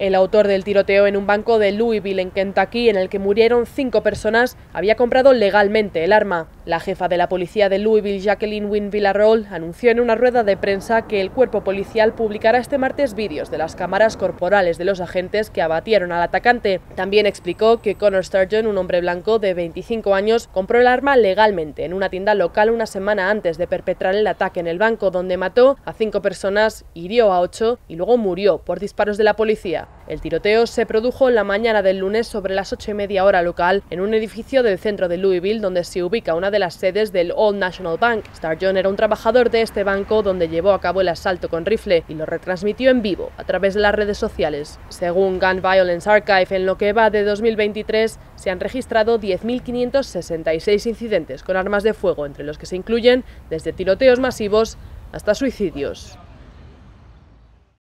El autor del tiroteo en un banco de Louisville, en Kentucky, en el que murieron cinco personas, había comprado legalmente el arma. La jefa de la policía de Louisville, Jacqueline Wynne anunció en una rueda de prensa que el cuerpo policial publicará este martes vídeos de las cámaras corporales de los agentes que abatieron al atacante. También explicó que Connor Sturgeon, un hombre blanco de 25 años, compró el arma legalmente en una tienda local una semana antes de perpetrar el ataque en el banco, donde mató a cinco personas, hirió a ocho y luego murió por disparos de la policía. El tiroteo se produjo la mañana del lunes sobre las ocho y media hora local en un edificio del centro de Louisville donde se ubica una de las sedes del Old National Bank. Sturgeon era un trabajador de este banco donde llevó a cabo el asalto con rifle y lo retransmitió en vivo a través de las redes sociales. Según Gun Violence Archive, en lo que va de 2023 se han registrado 10.566 incidentes con armas de fuego, entre los que se incluyen desde tiroteos masivos hasta suicidios.